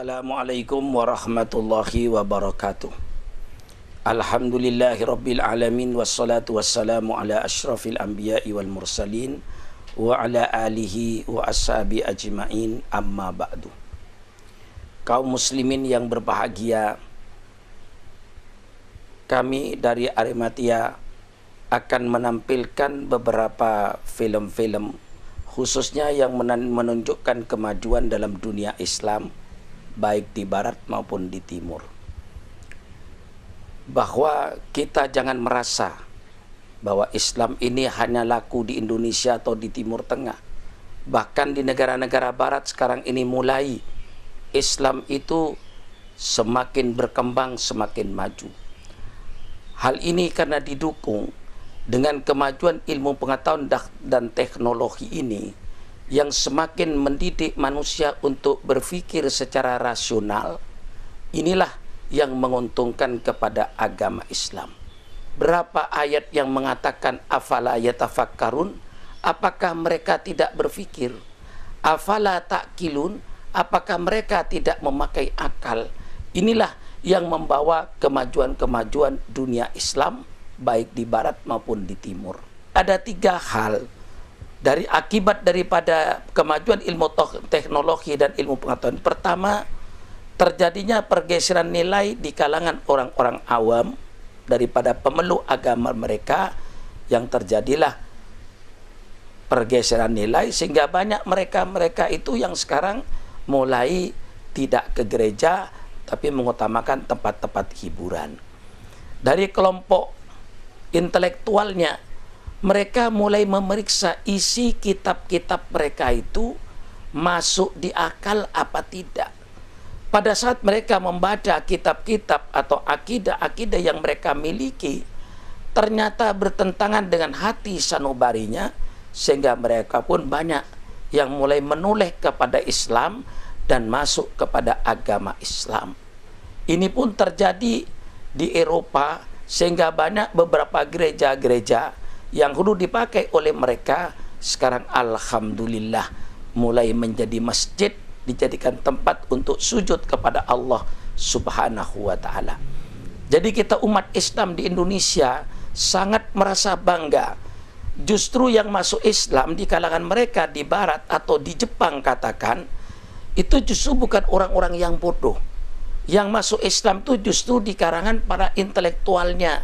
Assalamualaikum warahmatullahi wabarakatuh. Alhamdulillahi rabbil alamin wassalatu wassalamu ala asyrafil anbiya'i wal mursalin wa ala alihi wa ashabi ajma'in amma ba'du. Kaum muslimin yang berbahagia, kami dari Arimatia akan menampilkan beberapa film-film khususnya yang menunjukkan kemajuan dalam dunia Islam baik di barat maupun di timur. Bahwa kita jangan merasa bahwa Islam ini hanya laku di Indonesia atau di Timur Tengah. Bahkan di negara-negara barat sekarang ini mulai Islam itu semakin berkembang, semakin maju. Hal ini karena didukung dengan kemajuan ilmu pengetahuan dan teknologi ini yang semakin mendidik manusia untuk berpikir secara rasional, inilah yang menguntungkan kepada agama Islam. Berapa ayat yang mengatakan afala yatafakkarun? Apakah mereka tidak berpikir? Afala takkilun? Apakah mereka tidak memakai akal? Inilah yang membawa kemajuan-kemajuan dunia Islam baik di barat maupun di timur. Ada tiga hal dari akibat daripada kemajuan ilmu teknologi dan ilmu pengetahuan. Pertama, terjadinya pergeseran nilai di kalangan orang-orang awam daripada pemeluk agama mereka yang terjadilah pergeseran nilai sehingga banyak mereka-mereka itu yang sekarang mulai tidak ke gereja tapi mengutamakan tempat-tempat hiburan. Dari kelompok intelektualnya mereka mulai memeriksa isi kitab-kitab mereka itu masuk di akal apa tidak. Pada saat mereka membaca kitab-kitab atau akidah-akidah yang mereka miliki, ternyata bertentangan dengan hati sanubarinya, sehingga mereka pun banyak yang mulai menoleh kepada Islam dan masuk kepada agama Islam. Ini pun terjadi di Eropa, sehingga banyak beberapa gereja-gereja yang dulu dipakai oleh mereka sekarang alhamdulillah mulai menjadi masjid dijadikan tempat untuk sujud kepada Allah Subhanahu wa taala. Jadi kita umat Islam di Indonesia sangat merasa bangga. Justru yang masuk Islam di kalangan mereka di barat atau di Jepang katakan itu justru bukan orang-orang yang bodoh. Yang masuk Islam itu justru di kalangan para intelektualnya,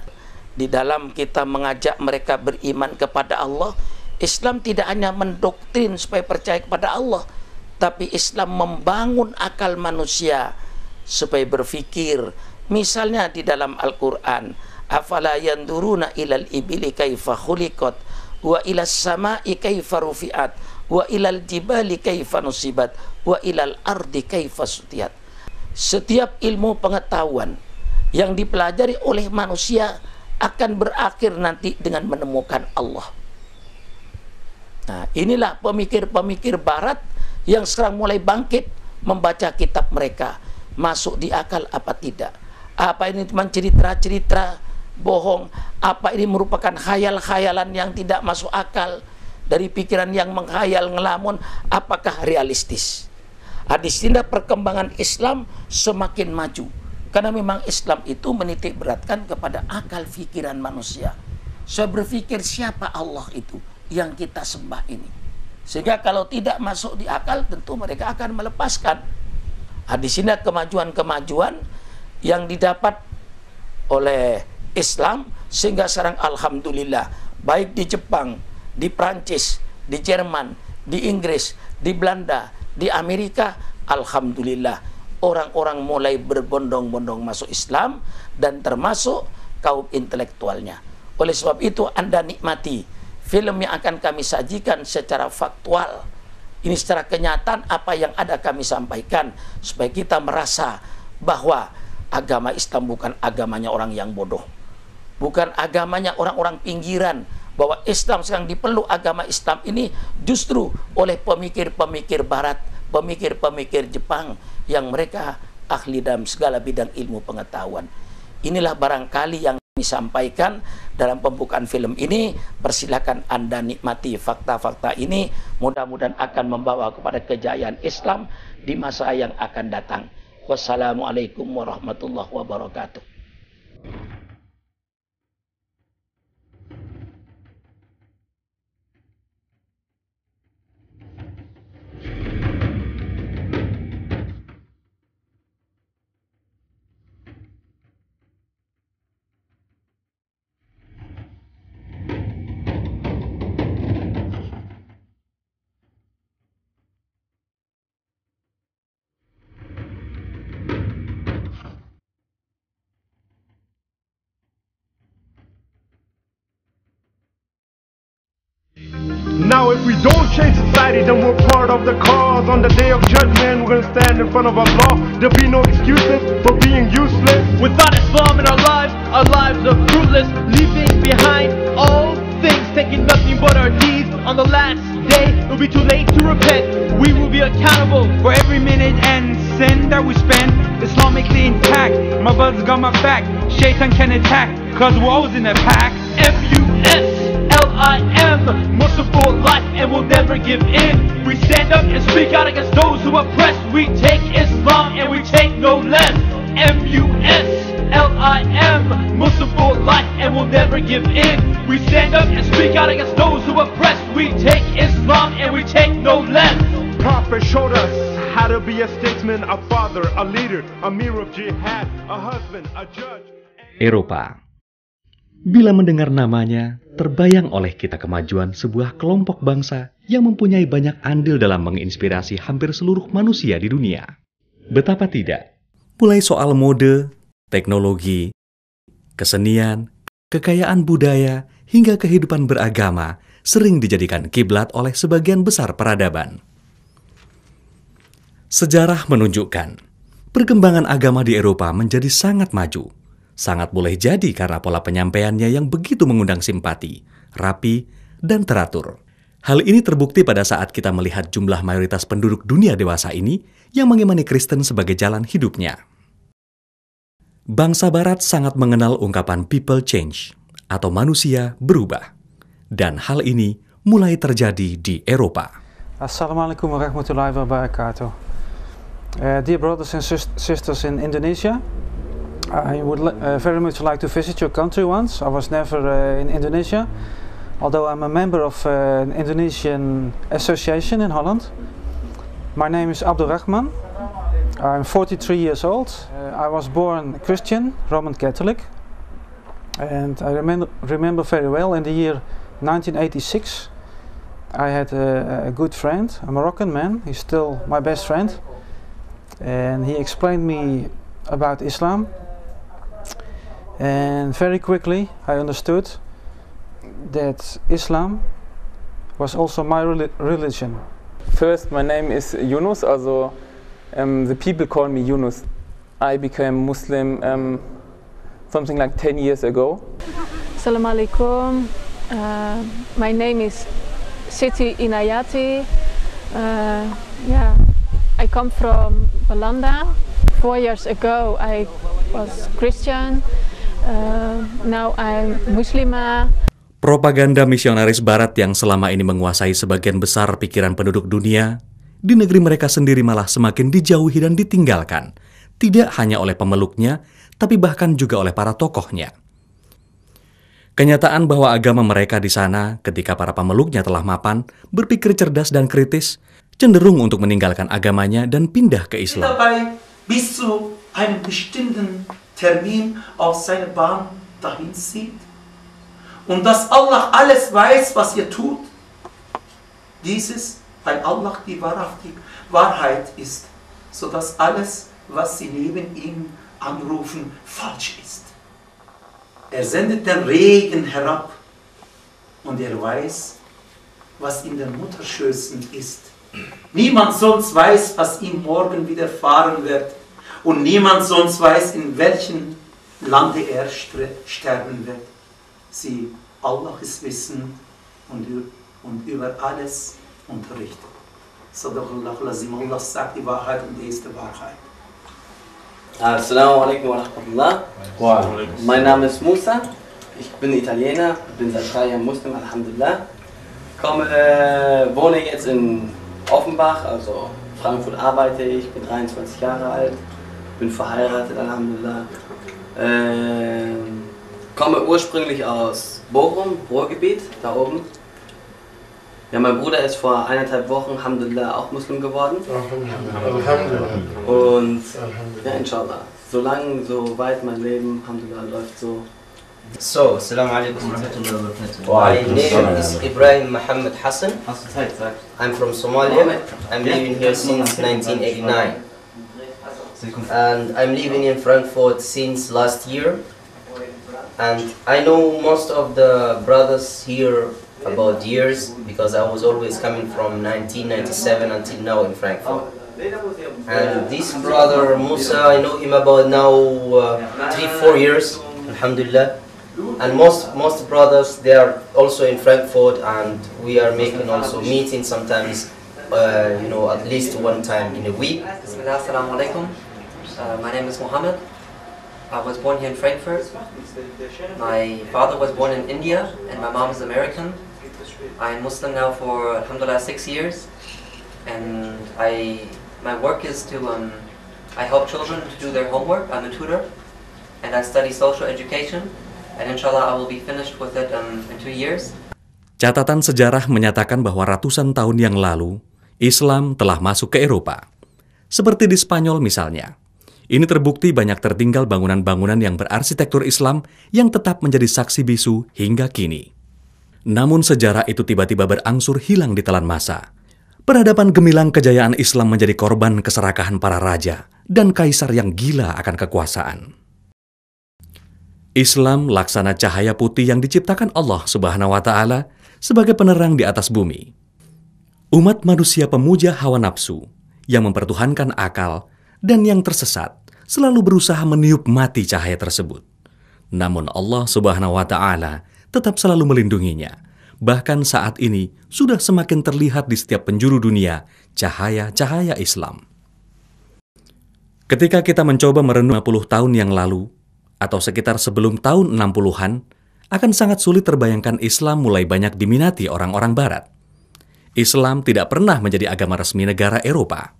di dalam kita mengajak mereka beriman kepada Allah, Islam tidak hanya mendoktrin supaya percaya kepada Allah, tapi Islam membangun akal manusia supaya berfikir. Misalnya di dalam Al-Qur'an, afala yanduruna ilal ibili kaifa khuliqat wa ilas sama'i kaifa rufi'at wa ilal jibali kaifa nusibat wa ilal ardi kaifa sutiyat. Setiap ilmu pengetahuan yang dipelajari oleh manusia akan berakhir nanti dengan menemukan Allah. Nah, inilah pemikir-pemikir barat yang sekarang mulai bangkit membaca kitab mereka. Masuk di akal apa tidak? Apa ini cuma cerita-cerita bohong? Apa ini merupakan khayal-khayalan yang tidak masuk akal? Dari pikiran yang menghayal, ngelamun, apakah realistis? Hadis tindak perkembangan Islam semakin maju karena memang Islam itu menitik beratkan kepada akal fikiran manusia. Saya berpikir siapa Allah itu yang kita sembah ini. Sehingga kalau tidak masuk di akal tentu mereka akan melepaskan. Hadis ini kemajuan-kemajuan yang didapat oleh Islam sehingga sekarang Alhamdulillah baik di Jepang, di Prancis, di Jerman, di Inggris, di Belanda, di Amerika Alhamdulillah orang-orang mulai berbondong-bondong masuk Islam dan termasuk kaum intelektualnya. Oleh sebab itu Anda nikmati film yang akan kami sajikan secara faktual. Ini secara kenyataan apa yang ada kami sampaikan supaya kita merasa bahwa agama Islam bukan agamanya orang yang bodoh. Bukan agamanya orang-orang pinggiran bahwa Islam sekarang dipeluk agama Islam ini justru oleh pemikir-pemikir barat, pemikir-pemikir Jepang yang mereka ahli dalam segala bidang ilmu pengetahuan. Inilah barangkali yang disampaikan dalam pembukaan film ini. Persilakan anda nikmati fakta-fakta ini. Mudah-mudahan akan membawa kepada kejayaan Islam di masa yang akan datang. Wassalamualaikum warahmatullahi wabarakatuh the cause. On the day of judgment, we're gonna stand in front of Allah. There'll be no excuses for being useless. Without Islam in our lives, our lives are fruitless, leaving behind all things, taking nothing but our deeds. On the last day, it'll be too late to repent. We will be accountable For every minute and sin that we spend, Islamically intact. My brother's got my back. Shaitan can attack, cause we're always in a pack. M-U-S-L-I-M Muslim for life and we'll never give in. We stand up and speak out against those who oppress. We take Islam and we take no less. M-U-S-L-I-M Muslim for life and we'll never give in. We stand up and speak out against those who oppress. We take Islam and we take no less. Prophet showed us how to be a statesman, a father, a leader, a mirror of jihad, a husband, a judge. Eropa. Bila mendengar namanya, terbayang oleh kita kemajuan sebuah kelompok bangsa yang mempunyai banyak andil dalam menginspirasi hampir seluruh manusia di dunia. Betapa tidak? Mulai soal mode, teknologi, kesenian, kekayaan budaya, hingga kehidupan beragama sering dijadikan kiblat oleh sebagian besar peradaban. Sejarah menunjukkan perkembangan agama di Eropa menjadi sangat maju. Sangat boleh jadi karena pola penyampaiannya yang begitu mengundang simpati, rapi, dan teratur. Hal ini terbukti pada saat kita melihat jumlah mayoritas penduduk dunia dewasa ini yang mengimani Kristen sebagai jalan hidupnya. Bangsa Barat sangat mengenal ungkapan people change atau manusia berubah. Dan hal ini mulai terjadi di Eropa. Assalamualaikum warahmatullahi wabarakatuh. Uh, dear brothers and sis- sisters in Indonesia, I would uh, very much like to visit your country once. I was never uh, in Indonesia, although I'm a member of uh, an Indonesian association in Holland. My name is Abdul Rahman. I'm 43 years old. Uh, I was born Christian, Roman Catholic, and I remember, remember very well in the year 1986. I had a, a good friend, a Moroccan man. He's still my best friend and he explained me about Islam and very quickly I understood that Islam was also my reli- religion. First, my name is Yunus, also um, the people call me Yunus. I became Muslim um, something like 10 years ago. Assalamualaikum. Uh, my name is Siti Inayati. Uh, yeah, I come from Belanda. Four years ago, I was Christian. Uh, now I'm Muslimah. Propaganda misionaris Barat yang selama ini menguasai sebagian besar pikiran penduduk dunia, di negeri mereka sendiri malah semakin dijauhi dan ditinggalkan, tidak hanya oleh pemeluknya, tapi bahkan juga oleh para tokohnya. Kenyataan bahwa agama mereka di sana, ketika para pemeluknya telah mapan, berpikir cerdas dan kritis, cenderung untuk meninggalkan agamanya dan pindah ke Islam. Termin auf seine Bahn dahin zieht. Und dass Allah alles weiß, was ihr tut. Dieses, weil Allah die Wahrheit ist, sodass alles, was sie neben ihm anrufen, falsch ist. Er sendet den Regen herab und er weiß, was in den Mutterschößen ist. Niemand sonst weiß, was ihm morgen widerfahren wird. Und niemand sonst weiß, in welchem Lande er sterben wird. Sie, Allah ist Wissen und, und über alles unterrichtet. Sadaqallahu lazim. Allah sagt die Wahrheit und die ist die Wahrheit. Assalamualaikum warahmatullah. Mein Name ist Musa. Ich bin Italiener, bin seit drei Jahren Muslim, Alhamdulillah. Komme, äh, wohne jetzt in Offenbach, also Frankfurt arbeite ich, bin 23 Jahre alt, bin verheiratet, Alhamdulillah. Äh, komme ursprünglich aus Bochum, Ruhrgebiet, da oben. Ja, mein Bruder ist vor eineinhalb Wochen, Alhamdulillah, auch Muslim geworden. Und ja, inshallah. Solange, so weit mein Leben, Alhamdulillah, läuft so. So, Assalamu alaikum wa. My name is Ibrahim Muhammad Hassan. I'm from Somalia. I'm living here since 1989. And I'm living in Frankfurt since last year. And I know most of the brothers here about years because I was always coming from 1997 until now in Frankfurt. And this brother Musa, I know him about now uh, three, four years, Alhamdulillah. And most most brothers they are also in Frankfurt, and we are making also meetings sometimes, uh, you know, at least one time in a week. Assalamu alaikum. Uh, my name is Mohammed. I was born here in Frankfurt. My father was born in India, and my mom is American. I'm Muslim now for alhamdulillah six years, and I my work is to um, I help children to do their homework. I'm a tutor, and I study social education, and inshallah I will be finished with it um, in two years. Catatan sejarah menyatakan bahwa ratusan tahun yang lalu, Islam telah masuk ke Eropa. Seperti di Spanyol misalnya. Ini terbukti banyak tertinggal bangunan-bangunan yang berarsitektur Islam yang tetap menjadi saksi bisu hingga kini. Namun sejarah itu tiba-tiba berangsur hilang di telan masa. Peradaban gemilang kejayaan Islam menjadi korban keserakahan para raja dan kaisar yang gila akan kekuasaan. Islam laksana cahaya putih yang diciptakan Allah Subhanahu wa taala sebagai penerang di atas bumi. Umat manusia pemuja hawa nafsu yang mempertuhankan akal dan yang tersesat selalu berusaha meniup mati cahaya tersebut. Namun Allah Subhanahu wa taala tetap selalu melindunginya. Bahkan saat ini sudah semakin terlihat di setiap penjuru dunia cahaya-cahaya Islam. Ketika kita mencoba merenung 50 tahun yang lalu atau sekitar sebelum tahun 60-an, akan sangat sulit terbayangkan Islam mulai banyak diminati orang-orang barat. Islam tidak pernah menjadi agama resmi negara Eropa.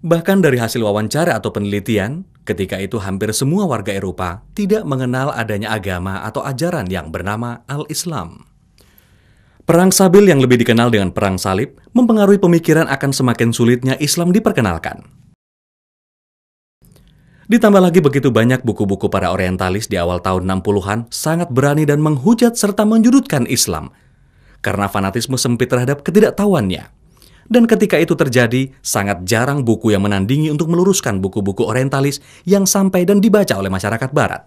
Bahkan dari hasil wawancara atau penelitian, ketika itu hampir semua warga Eropa tidak mengenal adanya agama atau ajaran yang bernama Al-Islam. Perang Sabil yang lebih dikenal dengan Perang Salib mempengaruhi pemikiran akan semakin sulitnya Islam diperkenalkan. Ditambah lagi begitu banyak buku-buku para orientalis di awal tahun 60-an sangat berani dan menghujat serta menjudutkan Islam karena fanatisme sempit terhadap ketidaktahuannya. Dan ketika itu terjadi, sangat jarang buku yang menandingi untuk meluruskan buku-buku orientalis yang sampai dan dibaca oleh masyarakat barat.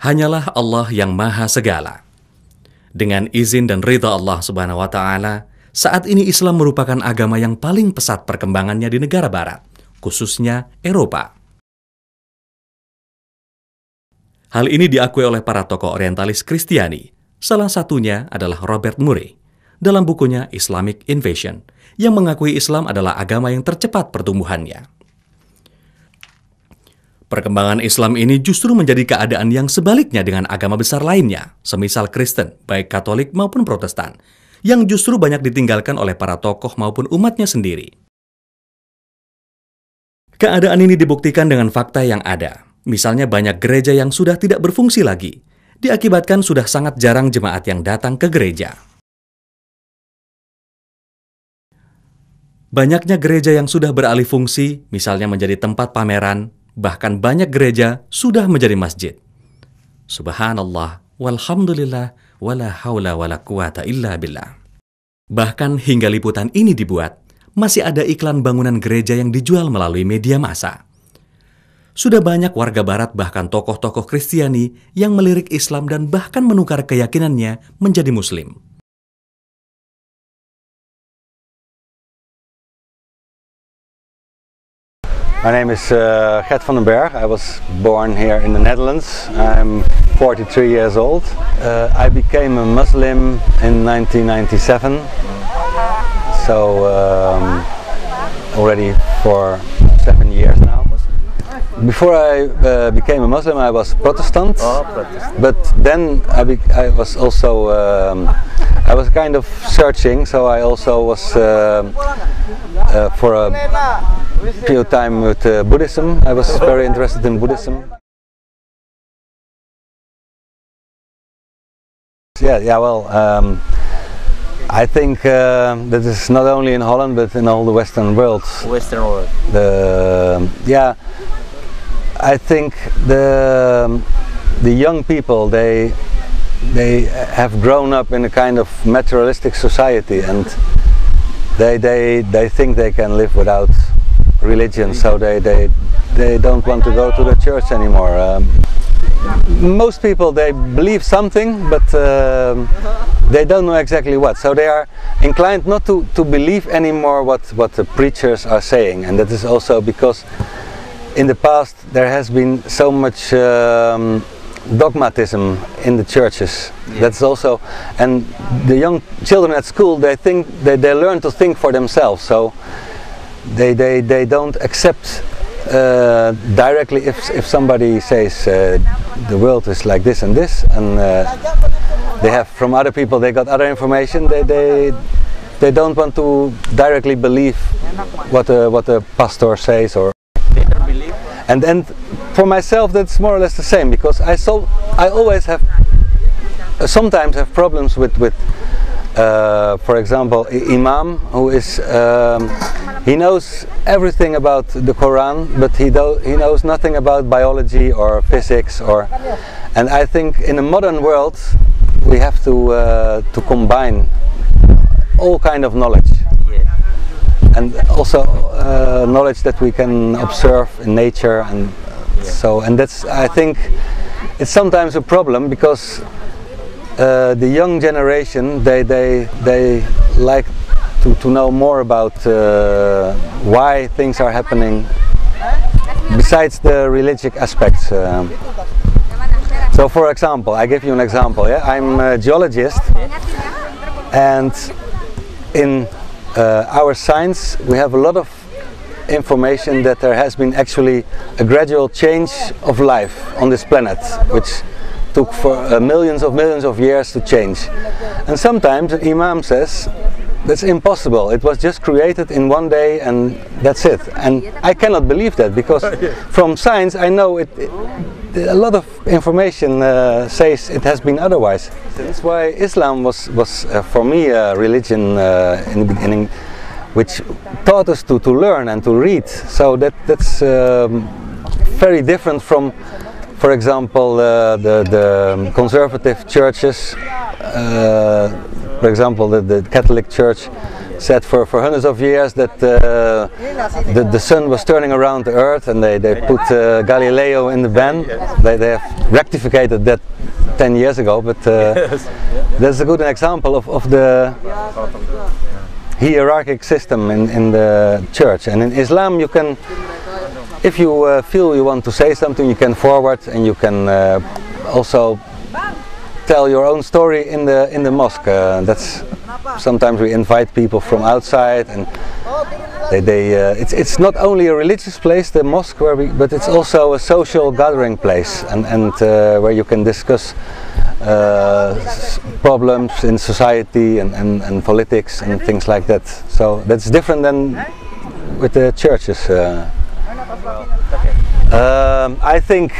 Hanyalah Allah yang maha segala. Dengan izin dan ridha Allah subhanahu wa ta'ala, saat ini Islam merupakan agama yang paling pesat perkembangannya di negara barat, khususnya Eropa. Hal ini diakui oleh para tokoh orientalis Kristiani, salah satunya adalah Robert Murray dalam bukunya Islamic Invasion, yang mengakui Islam adalah agama yang tercepat pertumbuhannya. Perkembangan Islam ini justru menjadi keadaan yang sebaliknya dengan agama besar lainnya, semisal Kristen, baik Katolik maupun Protestan, yang justru banyak ditinggalkan oleh para tokoh maupun umatnya sendiri. Keadaan ini dibuktikan dengan fakta yang ada, misalnya banyak gereja yang sudah tidak berfungsi lagi, diakibatkan sudah sangat jarang jemaat yang datang ke gereja. Banyaknya gereja yang sudah beralih fungsi, misalnya menjadi tempat pameran, bahkan banyak gereja sudah menjadi masjid. Subhanallah, walhamdulillah, wala haula wala quwata illa billah. Bahkan hingga liputan ini dibuat, masih ada iklan bangunan gereja yang dijual melalui media massa. Sudah banyak warga barat bahkan tokoh-tokoh Kristiani yang melirik Islam dan bahkan menukar keyakinannya menjadi muslim. My name is uh, Gert van den Berg. I was born here in the Netherlands. I'm 43 years old. Uh, I became a Muslim in 1997. So um, already for seven years now. Before I uh, became a Muslim, I was Protestant, Oh, Protestant. but then I, I was also um, I was kind of searching, so I also was um uh, for a few time with uh, Buddhism. I was very interested in Buddhism. Yeah, yeah. Well, um, I think uh, that is not only in Holland but in all the Western world. Western world. The yeah, I think the the young people they they have grown up in a kind of materialistic society and they they they think they can live without religion, so they they they don't want to go to the church anymore. Um, most people they believe something but um, they don't know exactly what so they are inclined not to, to believe anymore what, what the preachers are saying and that is also because in the past there has been so much um, dogmatism in the churches. That's also and the young children at school they think they, they learn to think for themselves. So they, they, they don't accept uh, directly if, if somebody says uh, the world is like this and this and uh, they have from other people they got other information. They, they, they don't want to directly believe what a, what a pastor says or and and for myself that's more or less the same because I so I always have sometimes have problems with with uh, for example Imam who is um, he knows everything about the Quran but he do, he knows nothing about biology or physics or and I think in a modern world we have to uh, to combine all kind of knowledge and also uh, knowledge that we can observe in nature and so and that's I think it's sometimes a problem because uh, the young generation they they they like to, to know more about uh, why things are happening besides the religious aspects um, so for example I give you an example yeah? I'm a geologist and in uh, our science we have a lot of information that there has been actually a gradual change of life on this planet which took for uh, millions of millions of years to change. And sometimes imam says that's impossible. It was just created in one day and that's it. And i cannot believe that because from science i know it, it a lot of information uh, says it has been otherwise. That's why Islam was, was uh, for me a religion uh, in the beginning which taught us to, to learn and to read. So that, that's um, very different from, for example, uh, the, the conservative churches. Uh, for example, the, the Catholic Church said for, for hundreds of years that uh, the, the sun was turning around the earth and they, they put uh, Galileo in the ban. They, they have rectified that 10 years ago, but uh, that's a good example of, of the hierarchic system in, in the church. And in Islam you can, if you uh, feel you want to say something, you can forward and you can uh, also tell your own story in the in the mosque. Uh, that's sometimes we invite people from outside and they, they uh, it's it's not only a religious place, the mosque, where we, but it's also a social gathering place and and uh, where you can discuss uh, problems in society and, and, and politics and things like that. So that's different than with the churches. Uh. Um, I think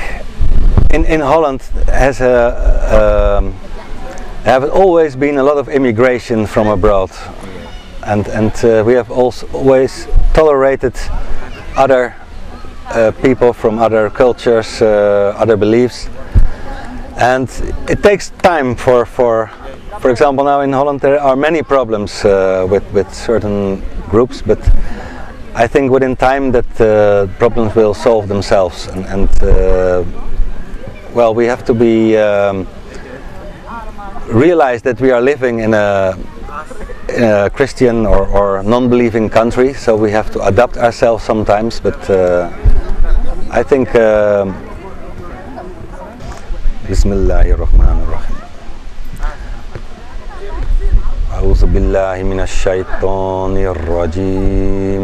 in, in Holland has a, um, have always been a lot of immigration from abroad, and and uh, we have also always tolerated other uh, people from other cultures, uh, other beliefs, and it takes time for for for example now in Holland there are many problems uh, with with certain groups, but I think within time that uh, problems will solve themselves and. and uh, well, we have to be um, realize that we are living in a, in a Christian or, or non-believing country, so we have to adapt ourselves sometimes. But uh, I think. Um, Bismillahirrahmanirrahim. أعوذ بالله من الشيطان الرجيم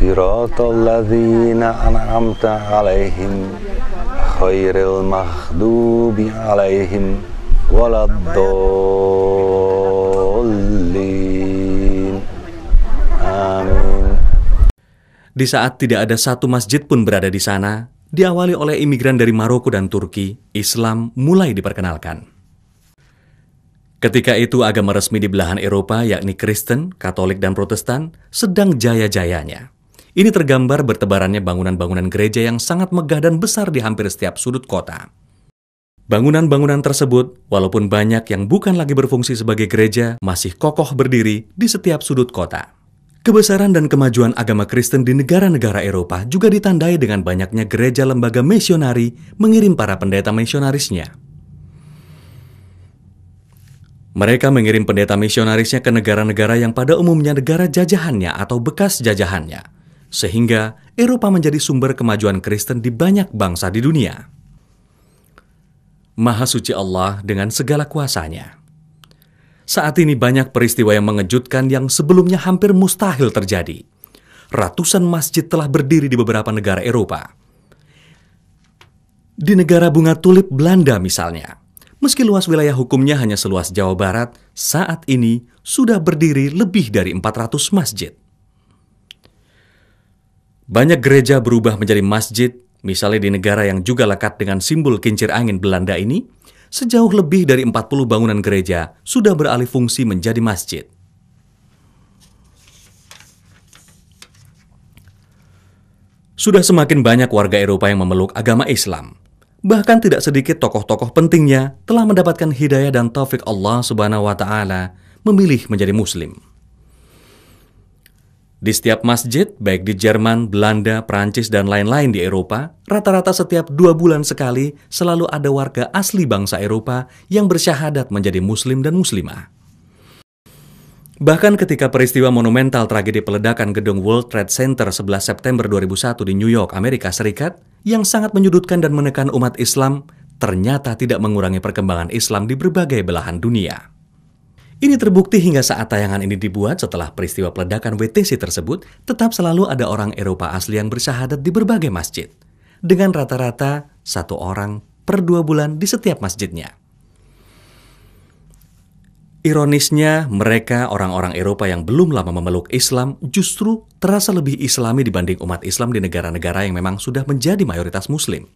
siratal ladzina an'amta 'alaihim khairil maghdubi 'alaihim waladdallin amin di saat tidak ada satu masjid pun berada di sana diawali oleh imigran dari Maroko dan Turki Islam mulai diperkenalkan. Ketika itu agama resmi di belahan Eropa yakni Kristen, Katolik dan Protestan sedang jaya-jayanya. Ini tergambar bertebarannya bangunan-bangunan gereja yang sangat megah dan besar di hampir setiap sudut kota. Bangunan-bangunan tersebut, walaupun banyak yang bukan lagi berfungsi sebagai gereja, masih kokoh berdiri di setiap sudut kota. Kebesaran dan kemajuan agama Kristen di negara-negara Eropa juga ditandai dengan banyaknya gereja lembaga misionari mengirim para pendeta misionarisnya. Mereka mengirim pendeta misionarisnya ke negara-negara yang pada umumnya negara jajahannya atau bekas jajahannya, sehingga Eropa menjadi sumber kemajuan Kristen di banyak bangsa di dunia. Maha suci Allah dengan segala kuasanya. Saat ini banyak peristiwa yang mengejutkan yang sebelumnya hampir mustahil terjadi. Ratusan masjid telah berdiri di beberapa negara Eropa. Di negara bunga tulip Belanda misalnya, meski luas wilayah hukumnya hanya seluas Jawa Barat, saat ini sudah berdiri lebih dari 400 masjid. Banyak gereja berubah menjadi masjid, misalnya di negara yang juga lekat dengan simbol kincir angin Belanda ini, sejauh lebih dari 40 bangunan gereja sudah beralih fungsi menjadi masjid. Sudah semakin banyak warga Eropa yang memeluk agama Islam. Bahkan tidak sedikit tokoh-tokoh pentingnya telah mendapatkan hidayah dan taufik Allah Subhanahu wa taala memilih menjadi muslim. Di setiap masjid, baik di Jerman, Belanda, Prancis, dan lain-lain di Eropa, rata-rata setiap dua bulan sekali selalu ada warga asli bangsa Eropa yang bersyahadat menjadi muslim dan muslimah. Bahkan ketika peristiwa monumental tragedi peledakan gedung World Trade Center 11 September 2001 di New York, Amerika Serikat, yang sangat menyudutkan dan menekan umat Islam, ternyata tidak mengurangi perkembangan Islam di berbagai belahan dunia. Ini terbukti hingga saat tayangan ini dibuat setelah peristiwa peledakan WTC tersebut, tetap selalu ada orang Eropa asli yang bersyahadat di berbagai masjid. Dengan rata-rata satu orang per dua bulan di setiap masjidnya. Ironisnya, mereka orang-orang Eropa yang belum lama memeluk Islam justru terasa lebih islami dibanding umat Islam di negara-negara yang memang sudah menjadi mayoritas muslim.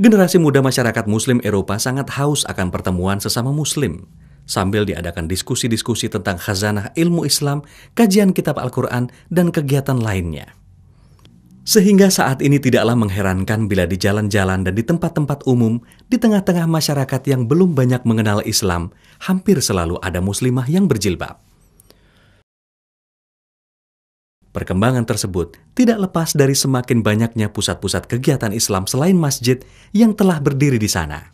Generasi muda masyarakat muslim Eropa sangat haus akan pertemuan sesama muslim, sambil diadakan diskusi-diskusi tentang khazanah ilmu Islam, kajian kitab Al-Quran, dan kegiatan lainnya. Sehingga saat ini tidaklah mengherankan bila di jalan-jalan dan di tempat-tempat umum, di tengah-tengah masyarakat yang belum banyak mengenal Islam, hampir selalu ada muslimah yang berjilbab. Perkembangan tersebut tidak lepas dari semakin banyaknya pusat-pusat kegiatan Islam selain masjid yang telah berdiri di sana.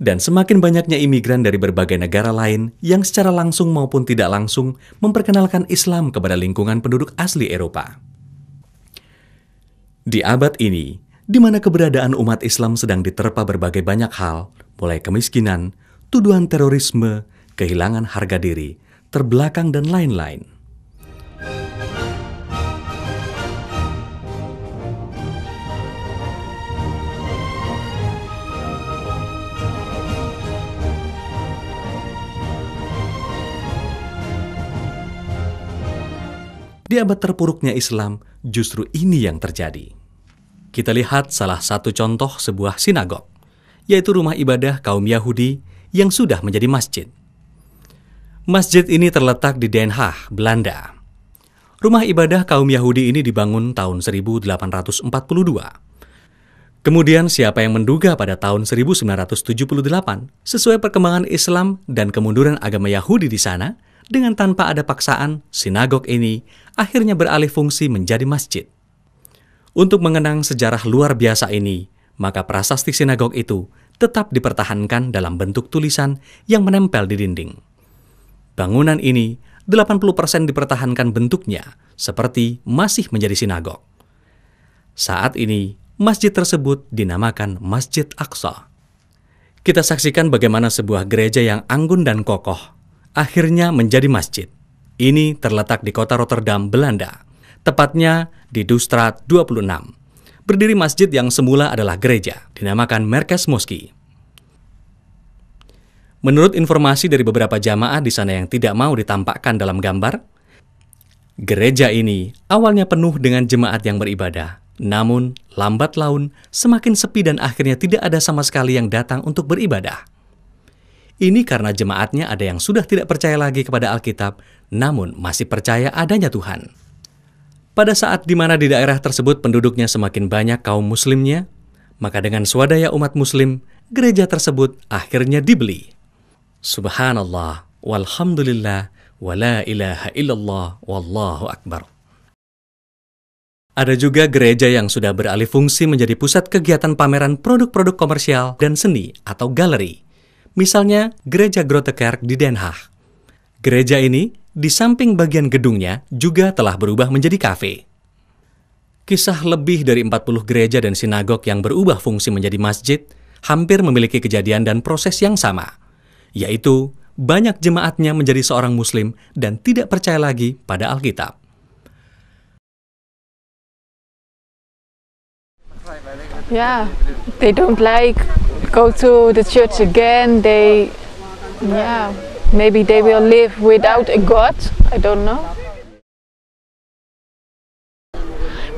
Dan semakin banyaknya imigran dari berbagai negara lain yang secara langsung maupun tidak langsung memperkenalkan Islam kepada lingkungan penduduk asli Eropa. Di abad ini, di mana keberadaan umat Islam sedang diterpa berbagai banyak hal, mulai kemiskinan, tuduhan terorisme, kehilangan harga diri, terbelakang, dan lain-lain. Di abad terpuruknya Islam, justru ini yang terjadi. Kita lihat salah satu contoh sebuah sinagog, yaitu rumah ibadah kaum Yahudi yang sudah menjadi masjid. Masjid ini terletak di Den Haag, Belanda. Rumah ibadah kaum Yahudi ini dibangun tahun 1842. Kemudian siapa yang menduga pada tahun 1978, sesuai perkembangan Islam dan kemunduran agama Yahudi di sana, dengan tanpa ada paksaan, sinagog ini akhirnya beralih fungsi menjadi masjid. Untuk mengenang sejarah luar biasa ini, maka prasasti sinagog itu tetap dipertahankan dalam bentuk tulisan yang menempel di dinding. Bangunan ini 80% dipertahankan bentuknya seperti masih menjadi sinagog. Saat ini, masjid tersebut dinamakan Masjid Aqsa. Kita saksikan bagaimana sebuah gereja yang anggun dan kokoh akhirnya menjadi masjid. Ini terletak di kota Rotterdam, Belanda, tepatnya di Doestraat 26. Berdiri masjid yang semula adalah gereja, dinamakan Merkez Moski. Menurut informasi dari beberapa jamaah di sana yang tidak mau ditampakkan dalam gambar, gereja ini awalnya penuh dengan jemaat yang beribadah. Namun, lambat laun semakin sepi dan akhirnya tidak ada sama sekali yang datang untuk beribadah. Ini karena jemaatnya ada yang sudah tidak percaya lagi kepada Alkitab, namun masih percaya adanya Tuhan. Pada saat di mana di daerah tersebut penduduknya semakin banyak kaum muslimnya, maka dengan swadaya umat muslim, gereja tersebut akhirnya dibeli. Subhanallah, walhamdulillah, wala ilaha illallah, wallahu akbar. Ada juga gereja yang sudah beralih fungsi menjadi pusat kegiatan pameran produk-produk komersial dan seni atau galeri Misalnya, Gereja Grote Kerk di Den Haag. Gereja ini, di samping bagian gedungnya, juga telah berubah menjadi kafe. Kisah lebih dari 40 gereja dan sinagog yang berubah fungsi menjadi masjid hampir memiliki kejadian dan proses yang sama, yaitu banyak jemaatnya menjadi seorang muslim dan tidak percaya lagi pada Alkitab. Yeah, they don't like go to the church again, they, yeah, maybe they will live without a God. I don't know.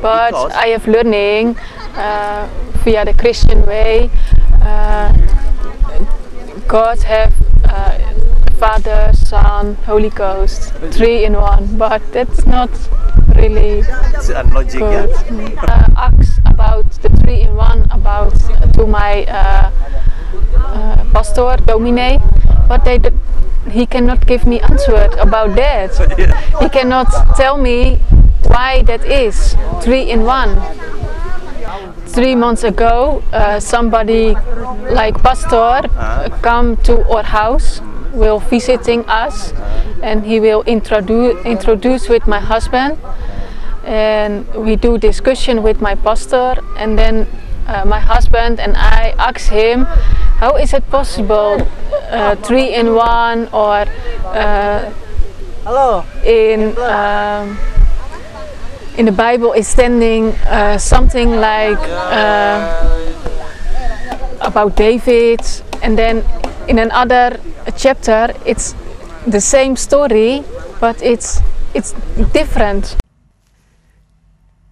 But because I have learning uh, via the Christian way. Uh, God have uh, Father, Son, Holy Ghost, three in one. But that's not really it's good. Yeah? Uh, ask about the three in one about to my uh, uh, pastor, Domine, but they he cannot give me answer about that. He cannot tell me why that is three in one. Three months ago, uh, somebody like pastor uh, come to our house, will visiting us, and he will introduce introduce with my husband, and we do discussion with my pastor, and then uh, my husband and I ask him, how is it possible, uh, three in one or uh, Hello. in um, in the Bible is standing uh, something like uh, about David, and then in another chapter it's the same story, but it's it's different.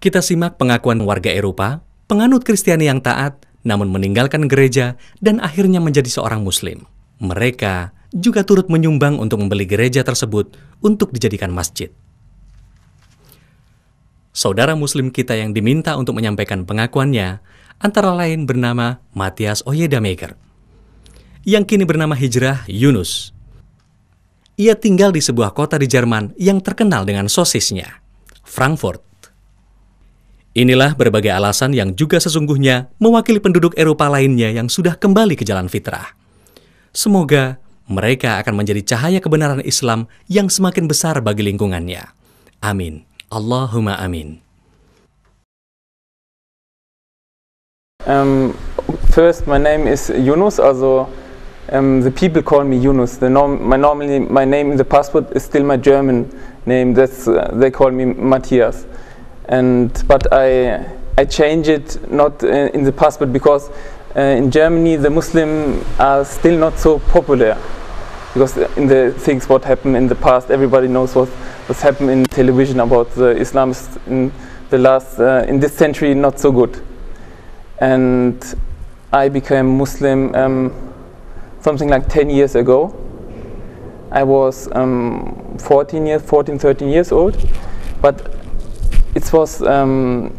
Kita simak pengakuan warga Eropa penganut Kristiani yang taat, namun meninggalkan gereja dan akhirnya menjadi seorang Muslim. Mereka juga turut menyumbang untuk membeli gereja tersebut untuk dijadikan masjid. Saudara Muslim kita yang diminta untuk menyampaikan pengakuannya antara lain bernama Matias Oyedamaker, yang kini bernama Hijrah Yunus. Ia tinggal di sebuah kota di Jerman yang terkenal dengan sosisnya, Frankfurt. Inilah berbagai alasan yang juga sesungguhnya mewakili penduduk Eropa lainnya yang sudah kembali ke jalan fitrah. Semoga mereka akan menjadi cahaya kebenaran Islam yang semakin besar bagi lingkungannya. Amin. Allahumma amin. Um, first, my name is Yunus, also um, the people call me Yunus. The norm, my normally my name in the passport is still my German name. That's uh, they call me Matthias. and but I I change it not uh, in the past, but because uh, in Germany the Muslim are still not so popular because in the things what happened in the past, everybody knows what what's happened in television about the Islamists in the last uh, in this century not so good, and I became Muslim um, something like 10 years ago. I was um, 14 years, 14, 13 years old, but it was um,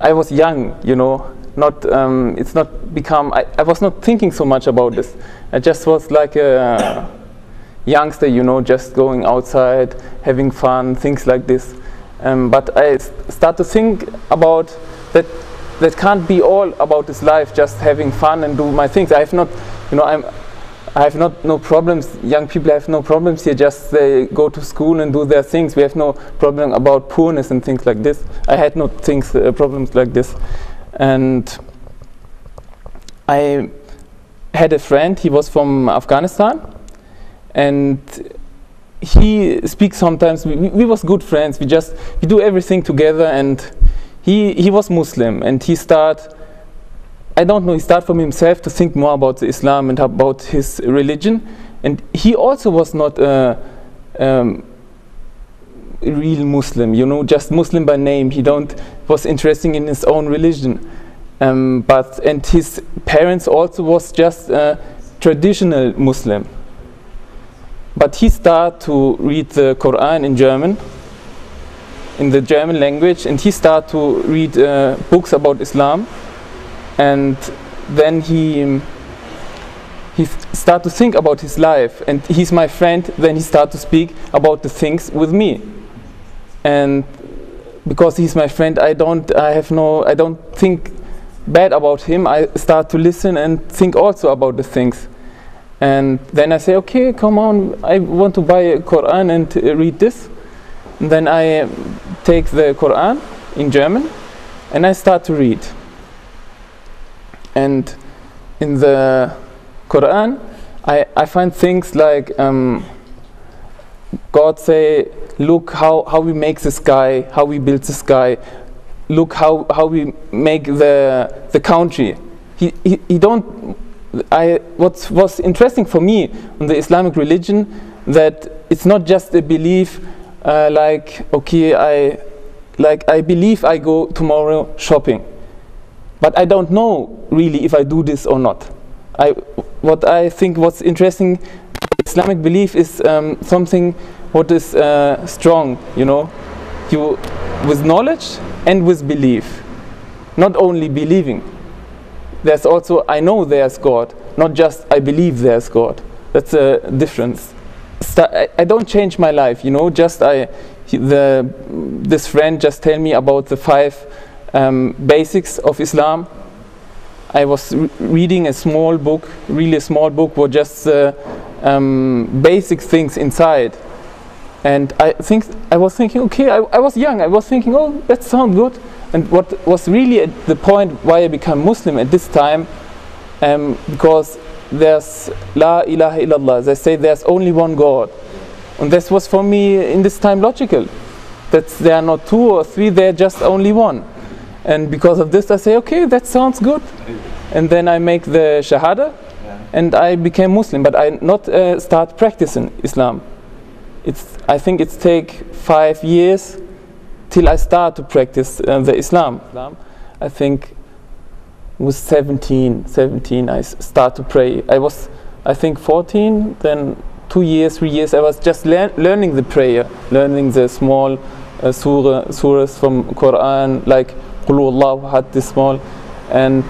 I was young, you know. Not um, it's not become. I, I was not thinking so much about this. I just was like a youngster, you know, just going outside, having fun, things like this. Um, but I start to think about that that can't be all about this life, just having fun and do my things. I have not, you know, I'm, I have not no problems. Young people have no problems here. Just they go to school and do their things. We have no problem about poorness and things like this. I had no things uh, problems like this, and I had a friend. He was from Afghanistan, and he speaks sometimes. We, we was good friends. We just we do everything together and he, he was Muslim and he start, I don't know, he start from himself to think more about Islam and about his religion. And he also was not a, um, real Muslim, you know, just Muslim by name. He don't was interested in his own religion. Um, but and his parents also was just a traditional Muslim. But he started to read the Quran in German in the German language, and he started to read uh, books about Islam, and then he he started to think about his life, and he's my friend. Then he started to speak about the things with me, and because he's my friend, I don't, I have no, I don't think bad about him. I start to listen and think also about the things. And then I say, okay, come on, I want to buy a Quran and uh, read this. Then I take the Quran in German and I start to read. And in the Quran, I, I find things like um, God say, look how, how we make the sky, how we build the sky, look how, how we make the, the country. He, he, he don't, I, what was interesting for me in the Islamic religion, that it's not just a belief uh, like okay I like I believe I go tomorrow shopping but I don't know really if I do this or not. I what I think what's interesting Islamic belief is um, something what is uh, strong you know. You with knowledge and with belief not only believing. There's also I know there's God not just I believe there's God. That's a difference I don't change my life, you know. Just I, the this friend just tell me about the five um, basics of Islam. I was re reading a small book, really a small book, with just uh, um, basic things inside. And I think I was thinking, okay, I, I was young. I was thinking, oh, that sounds good. And what was really the point why I became Muslim at this time, um, because there's La ilaha illallah. They say there's only one God. And this was for me in this time logical. That there are not two or three, they're just only one. And because of this, I say, okay, that sounds good. And then I make the Shahada and I became Muslim. But I not uh, start practicing Islam. It's, I think it's take five years till I start to practice uh, the Islam. I think was 17, 17, I start to pray. I was, I think, 14, then two years, three years, I was just lear learning the prayer, learning the small uh, surah, surahs from Quran, like Qul had this small, and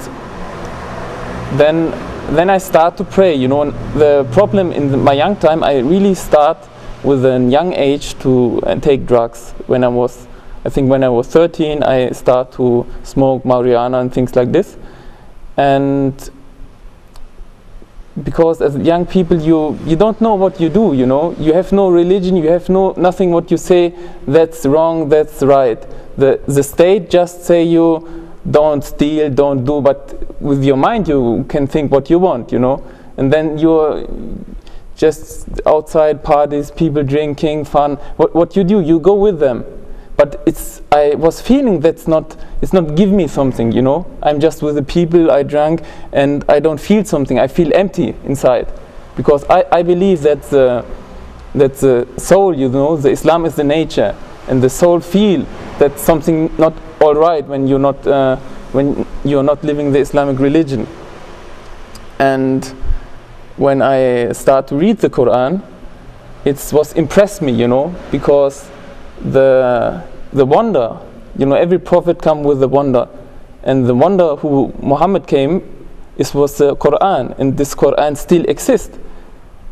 then then I start to pray. You know, the problem in the, my young time, I really start with a young age to uh, take drugs. When I was, I think, when I was 13, I start to smoke marijuana and things like this and because as young people you you don't know what you do you know? You have no religion you have no nothing what you say that's wrong that's right. The the state just say you don't steal don't do but with your mind you can think what you want you know? And then you're just outside parties people drinking fun. What what you do you go with them but it's I was feeling that's not it's not give me something you know? I'm just with the people I drank and I don't feel something. I feel empty inside. Because I, I believe that the that the soul you know the Islam is the nature. And the soul feel that something not all right when you're not uh, when you're not living the Islamic religion. And when I start to read the Quran it was impressed me you know? Because the the wonder. You know every prophet come with the wonder. And the wonder who muhammad came is was the quran. And this quran still exists.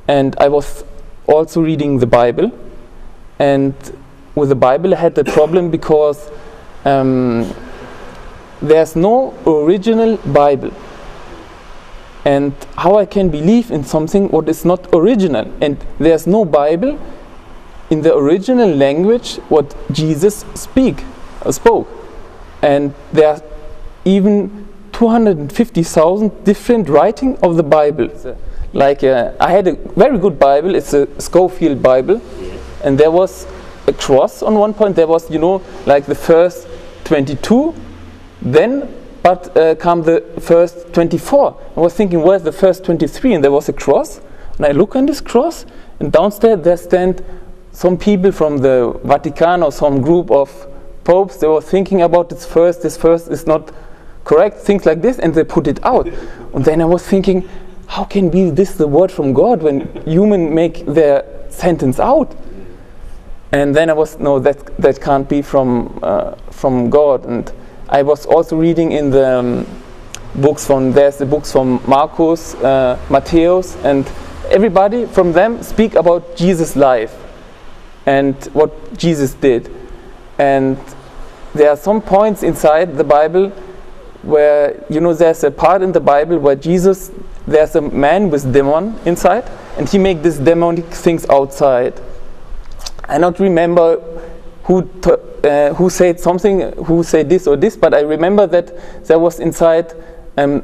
And i was also reading the Bible. And with the Bible, I had the problem because um, there's no original Bible. And how I can believe in something what is not original, and there's no Bible in the original language what Jesus speak uh, spoke, and there are even 250,000 different writing of the Bible. Like uh, I had a very good Bible. It's a Scofield Bible, and there was a cross on one point. There was, you know, like the first 22, then but uh, come the first 24. I was thinking, where's the first 23? And there was a cross, and I look on this cross, and downstairs there stand some people from the Vatican or some group of popes. They were thinking about this first. This first is not correct. Things like this, and they put it out. and then I was thinking, how can be this the word from God when human make their sentence out? And then I was no, that that can't be from uh, from God. And I was also reading in the um, books from there's the books from Marcus, uh, Matthäus, and everybody from them speak about Jesus' life and what Jesus did. And there are some points inside the Bible where you know there's a part in the Bible where Jesus there's a man with demon inside and he make these demonic things outside. I don't remember who uh, who said something, who said this or this, but I remember that there was inside um,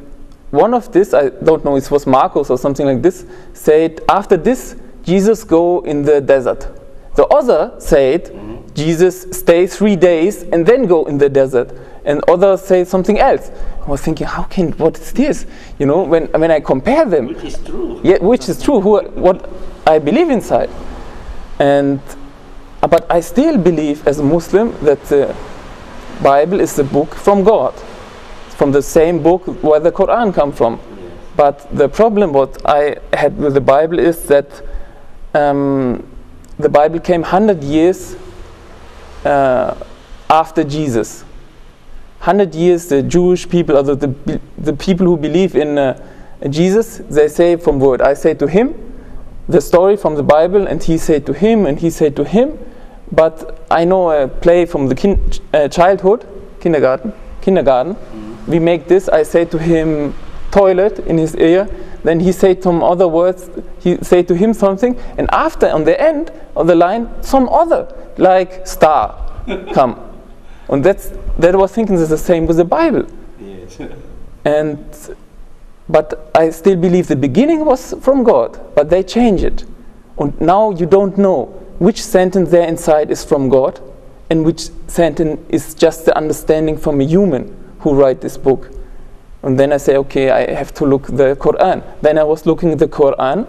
one of this. I don't know, it was Marcos or something like this. Said after this, Jesus go in the desert. The other said. Jesus stay three days and then go in the desert, and others say something else. I was thinking, how can what is this? You know, when when I compare them, which is true. Yeah, which is true. Who what I believe inside, and uh, but I still believe as a Muslim that the Bible is the book from God, from the same book where the Quran come from. But the problem what I had with the Bible is that um, the Bible came hundred years uh, after Jesus. Hundred years, the Jewish people, or the, the, the people who believe in uh, Jesus, they say from word, I say to him, the story from the Bible, and he said to him, and he said to him, but I know a play from the kin uh, childhood, kindergarten, kindergarten. Mm -hmm. We make this. I say to him, toilet in his ear. Then he said some other words. He said to him something, and after on the end of the line, some other like star come. And that's that was thinking is the same with the Bible. Yes. and but I still believe the beginning was from God, but they change it. And now you don't know which sentence there inside is from God and which sentence is just the understanding from a human who write this book. And then I say, okay, I have to look the Quran. Then I was looking the Quran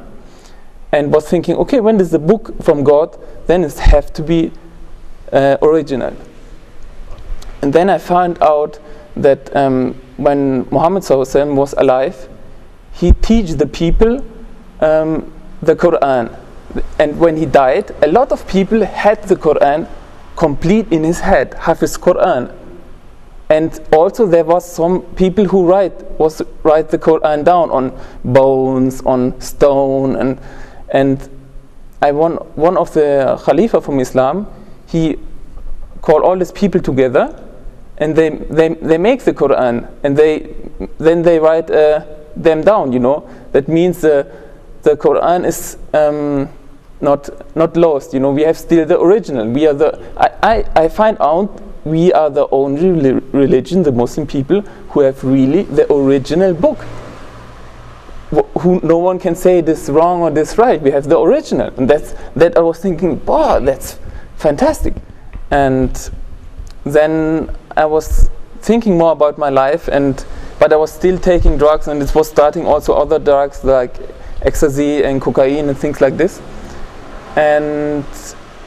and was thinking, okay, when is the book from God? Then it have to be uh, original. And then I found out that um, when Muhammad was alive, he teach the people um, the Quran and when he died, a lot of people had the Quran complete in his head, Hafiz Quran. And also there was some people who write was write the Quran down on bones, on stone, and and I one one of the Khalifa from Islam, he called all these people together, and they they they make the Quran, and they then they write uh, them down. You know that means the the Quran is. Um, not not lost. You know, we have still the original. We are the. I, I, I find out we are the only religion, the Muslim people, who have really the original book. who no one can say this wrong or this right. We have the original, and that's that. I was thinking, wow, that's fantastic. And then I was thinking more about my life, and but I was still taking drugs, and it was starting also other drugs like ecstasy and cocaine and things like this and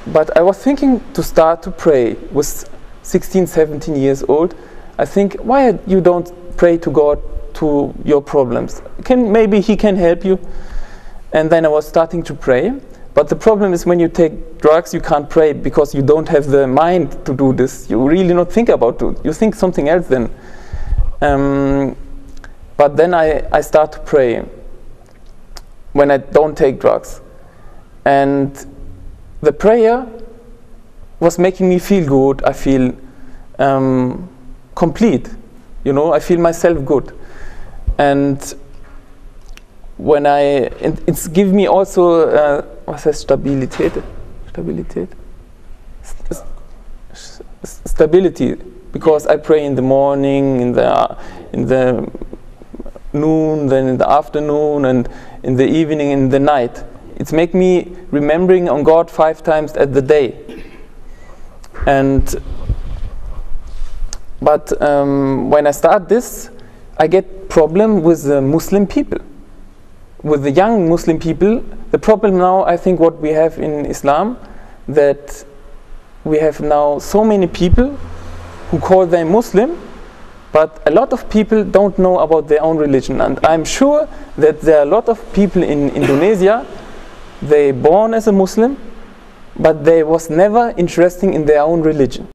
but I was thinking to start to pray with 16 17 years old I think why you don't pray to God to your problems? Can maybe he can help you. And then I was starting to pray. But the problem is when you take drugs you can't pray because you don't have the mind to do this. You really not think about it you think something else then. Um, but then I, I start to pray when I don't take drugs. And the prayer was making me feel good. I feel um, complete. You know, I feel myself good, and when I it, it's give me also uh, was heißt Stabilität? Stabilität? Stability because I pray in the morning, in the in the noon, then in the afternoon, and in the evening, in the night. It's make me remembering on God five times at the day. And but um, when I start this, I get problem with the Muslim people, with the young Muslim people. The problem now, I think, what we have in Islam, that we have now so many people who call them Muslim, but a lot of people don't know about their own religion. And I'm sure that there are a lot of people in Indonesia, they born as a Muslim, but they was never interested in their own religion.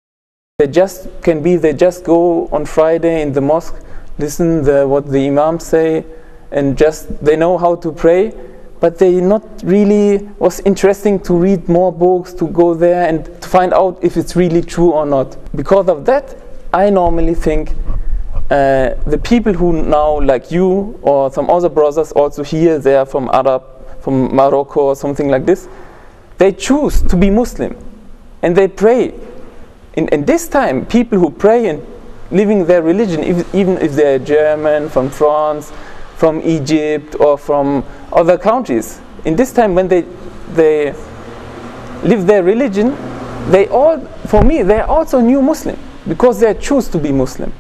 They just can be, they just go on Friday in the mosque, listen the, what the imam say, and just they know how to pray, but they not really was interesting to read more books, to go there and to find out if it's really true or not. Because of that, I normally think uh, the people who now, like you or some other brothers also here, they are from Arab, from Morocco or something like this, they choose to be Muslim and they pray. In, in this time, people who pray and living their religion, if, even if they're German, from France, from Egypt, or from other countries, in this time when they, they live their religion, they all, for me, they're also new Muslim because they choose to be Muslim.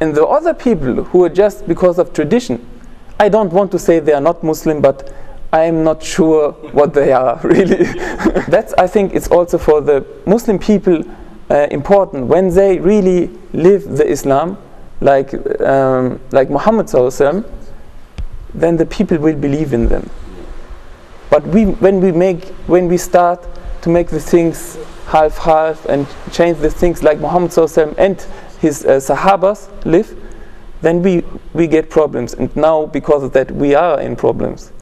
And the other people who are just because of tradition, I don't want to say they are not Muslim, but I'm not sure what they are really. That's, I think, it's also for the Muslim people uh, important when they really live the Islam, like um, like Muhammad then the people will believe in them. But we, when we make, when we start to make the things half half and change the things like Muhammad and his uh, Sahabas live, then we we get problems. And now because of that, we are in problems.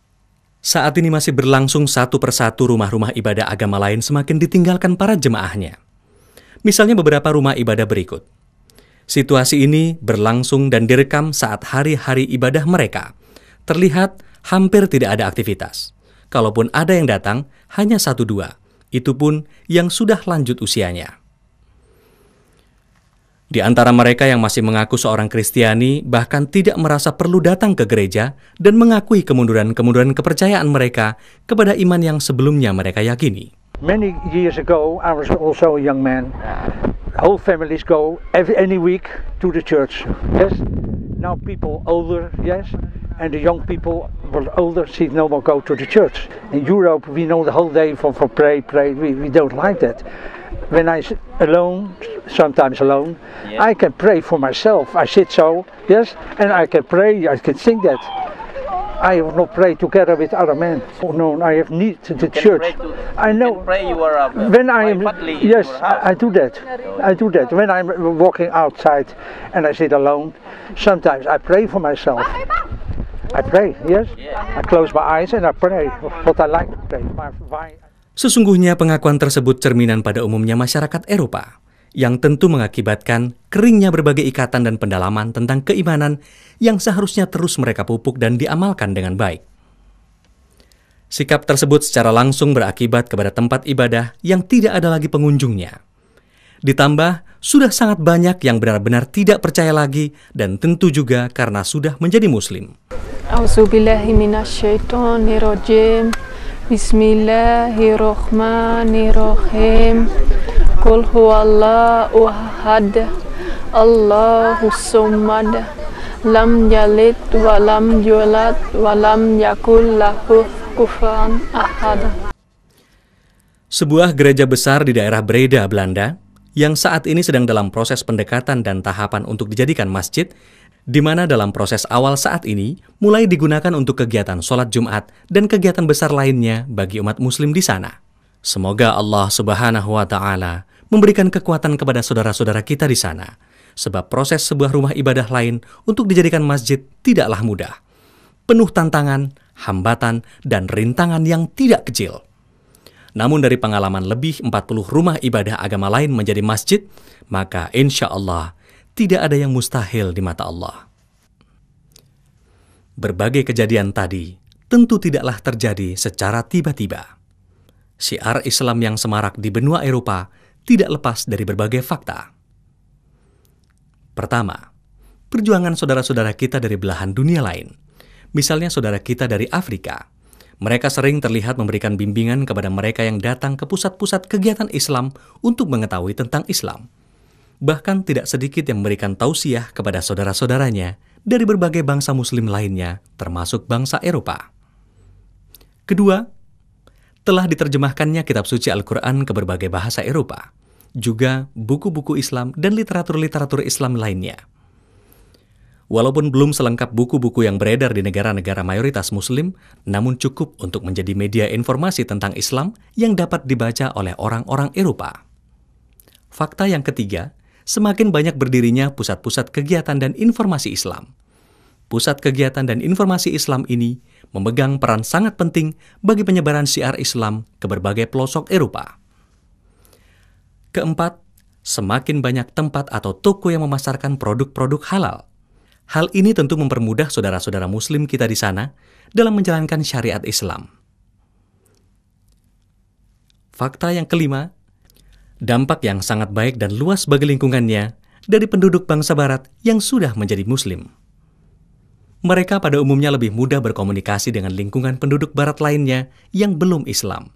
Saat ini masih berlangsung satu persatu rumah-rumah ibadah agama lain semakin ditinggalkan para jemaahnya. Misalnya beberapa rumah ibadah berikut. Situasi ini berlangsung dan direkam saat hari-hari ibadah mereka. Terlihat hampir tidak ada aktivitas. Kalaupun ada yang datang, hanya satu dua. Itu pun yang sudah lanjut usianya. Di antara mereka yang masih mengaku seorang Kristiani bahkan tidak merasa perlu datang ke gereja dan mengakui kemunduran-kemunduran kepercayaan mereka kepada iman yang sebelumnya mereka yakini. Many years ago, I was also a young man. Whole families go every any week to the church. Yes. Now people older, yes, and the young people were older see no more go to the church. In Europe, we know the whole day for for pray, pray. We we don't like that. When I alone, sometimes alone, yeah. I can pray for myself. I sit so, yes, and I can pray. I can sing that. I have not pray together with other men. Oh, no, I have need to the church. To, I know. pray you are uh, when I am yes, I, I, do that. I do that when I'm walking outside and I sit alone. Sometimes I pray for myself. I pray, yes. I close my eyes and I pray what I like to pray. My, my, Sesungguhnya pengakuan tersebut cerminan pada umumnya masyarakat Eropa, yang tentu mengakibatkan keringnya berbagai ikatan dan pendalaman tentang keimanan yang seharusnya terus mereka pupuk dan diamalkan dengan baik. Sikap tersebut secara langsung berakibat kepada tempat ibadah yang tidak ada lagi pengunjungnya. Ditambah, sudah sangat banyak yang benar-benar tidak percaya lagi dan tentu juga karena sudah menjadi muslim. Bismillahirrahmanirrahim. Qul huwallahu ahad. Allahu samad. Lam yalid wa lam yulad wa lam yakul lahu kufuwan ahad. Sebuah gereja besar di daerah Breda, Belanda, yang saat ini sedang dalam proses pendekatan dan tahapan untuk dijadikan masjid, di mana dalam proses awal saat ini mulai digunakan untuk kegiatan sholat Jumat dan kegiatan besar lainnya bagi umat muslim di sana. Semoga Allah subhanahu wa ta'ala memberikan kekuatan kepada saudara-saudara kita di sana, sebab proses sebuah rumah ibadah lain untuk dijadikan masjid tidaklah mudah. Penuh tantangan, hambatan, dan rintangan yang tidak kecil. Namun dari pengalaman lebih 40 rumah ibadah agama lain menjadi masjid, maka insya Allah tidak ada yang mustahil di mata Allah. Berbagai kejadian tadi tentu tidaklah terjadi secara tiba-tiba. Syiar Islam yang semarak di benua Eropa tidak lepas dari berbagai fakta. Pertama, perjuangan saudara-saudara kita dari belahan dunia lain, misalnya saudara kita dari Afrika. Mereka sering terlihat memberikan bimbingan kepada mereka yang datang ke pusat-pusat kegiatan Islam untuk mengetahui tentang Islam. Bahkan tidak sedikit yang memberikan tausiah kepada saudara-saudaranya dari berbagai bangsa muslim lainnya, termasuk bangsa Eropa. Kedua, telah diterjemahkannya kitab suci Al-Quran ke berbagai bahasa Eropa, juga buku-buku Islam dan literatur-literatur Islam lainnya. Walaupun belum selengkap buku-buku yang beredar di negara-negara mayoritas Muslim, namun cukup untuk menjadi media informasi tentang Islam yang dapat dibaca oleh orang-orang Eropa. Fakta yang ketiga, semakin banyak berdirinya pusat-pusat kegiatan dan informasi Islam. Pusat kegiatan dan informasi Islam ini memegang peran sangat penting bagi penyebaran syiar Islam ke berbagai pelosok Eropa. Keempat, semakin banyak tempat atau toko yang memasarkan produk-produk halal Hal ini tentu mempermudah saudara-saudara Muslim kita di sana dalam menjalankan syariat Islam. Fakta yang kelima, dampak yang sangat baik dan luas bagi lingkungannya dari penduduk bangsa Barat yang sudah menjadi Muslim. Mereka pada umumnya lebih mudah berkomunikasi dengan lingkungan penduduk Barat lainnya yang belum Islam.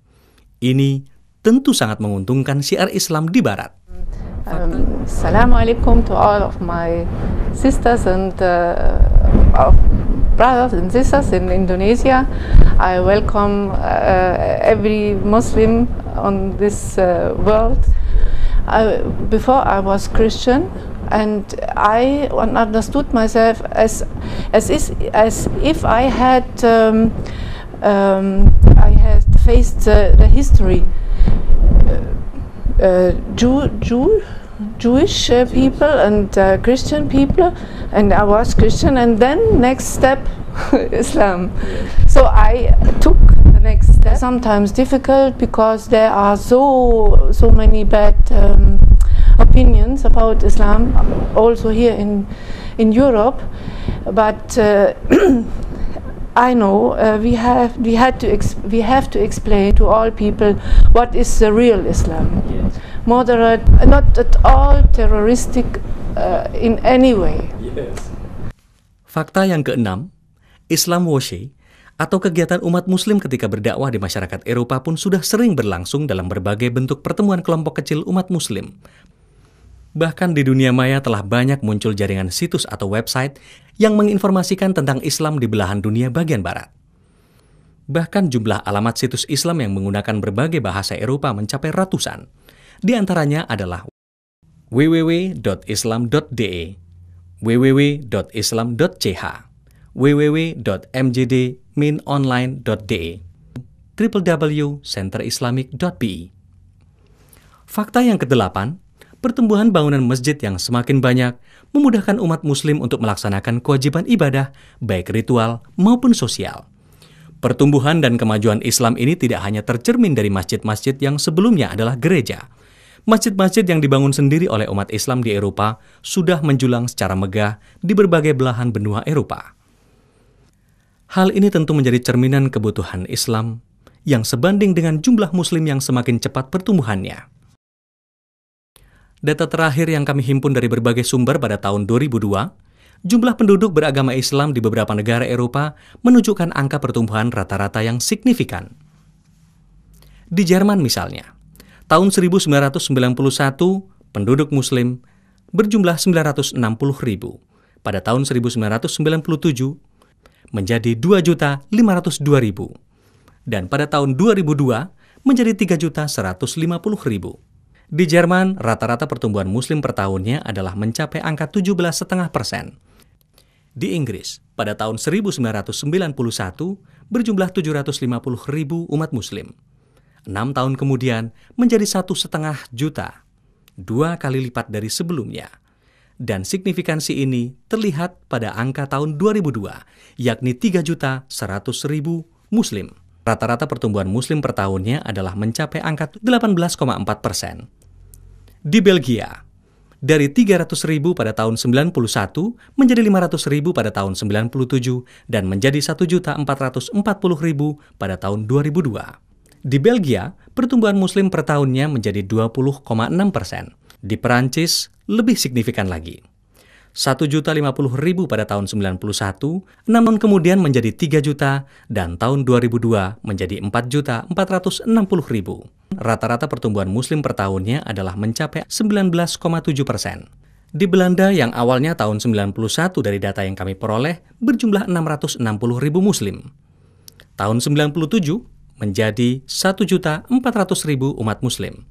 Ini tentu sangat menguntungkan syiar Islam di Barat. Um, Assalamu alaikum to all of my sisters and uh, brothers and sisters in Indonesia. I welcome uh, every Muslim on this uh, world. I, before I was Christian and I understood myself as as, is, as if I had um, um, I had faced the history uh, Jew, Jew, Jewish uh, people and uh, Christian people, and I was Christian, and then next step, Islam. So I took the next step. Sometimes difficult because there are so so many bad um, opinions about Islam, also here in in Europe, but. Uh, I know uh, we have we had to we have to explain to all people what is the real Islam. Yes. Moderate, not at all terroristic uh, in any way. Yes. Fakta yang keenam, Islam washing atau kegiatan umat muslim ketika berdakwah di masyarakat Eropa pun sudah sering berlangsung dalam berbagai bentuk pertemuan kelompok kecil umat muslim. Bahkan di dunia maya telah banyak muncul jaringan situs atau website yang menginformasikan tentang Islam di belahan dunia bagian barat. Bahkan jumlah alamat situs Islam yang menggunakan berbagai bahasa Eropa mencapai ratusan. Di antaranya adalah www.islam.de, www.islam.ch, www.mjdminonline.de, www.centerislamic.be. Fakta yang kedelapan, pertumbuhan bangunan masjid yang semakin banyak memudahkan umat muslim untuk melaksanakan kewajiban ibadah, baik ritual maupun sosial. Pertumbuhan dan kemajuan Islam ini tidak hanya tercermin dari masjid-masjid yang sebelumnya adalah gereja. Masjid-masjid yang dibangun sendiri oleh umat Islam di Eropa sudah menjulang secara megah di berbagai belahan benua Eropa. Hal ini tentu menjadi cerminan kebutuhan Islam yang sebanding dengan jumlah muslim yang semakin cepat pertumbuhannya. Data terakhir yang kami himpun dari berbagai sumber pada tahun 2002, jumlah penduduk beragama Islam di beberapa negara Eropa menunjukkan angka pertumbuhan rata-rata yang signifikan. Di Jerman misalnya, tahun 1991 penduduk muslim berjumlah 960 ribu. Pada tahun 1997 menjadi 2.502.000 ribu. Dan pada tahun 2002 menjadi 3.150.000. Di Jerman, rata-rata pertumbuhan muslim per tahunnya adalah mencapai angka 17,5 persen. Di Inggris, pada tahun 1991 berjumlah 750 ribu umat muslim. Enam tahun kemudian menjadi satu setengah juta, dua kali lipat dari sebelumnya. Dan signifikansi ini terlihat pada angka tahun 2002, yakni 3 juta 100 ribu muslim. Rata-rata pertumbuhan muslim per tahunnya adalah mencapai angka 18,4 persen. Di Belgia, dari 300 ribu pada tahun 91 menjadi 500 ribu pada tahun 97 dan menjadi 1.440.000 pada tahun 2002. Di Belgia, pertumbuhan muslim per tahunnya menjadi 20,6 persen. Di Perancis, lebih signifikan lagi. 1.050.000 pada tahun 91, namun kemudian menjadi 3 juta, dan tahun 2002 menjadi 4.460.000. Rata-rata pertumbuhan muslim per tahunnya adalah mencapai 19,7 persen. Di Belanda yang awalnya tahun 91 dari data yang kami peroleh berjumlah 660.000 muslim. Tahun 97 menjadi 1.400.000 umat muslim